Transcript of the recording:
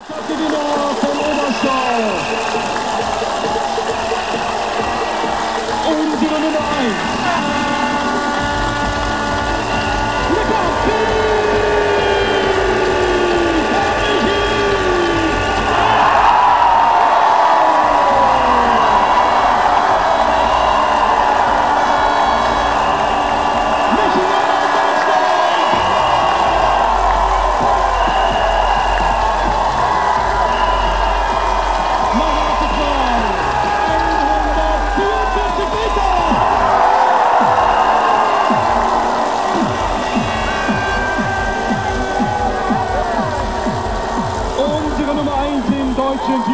Katerina von Oberstdorf. George you.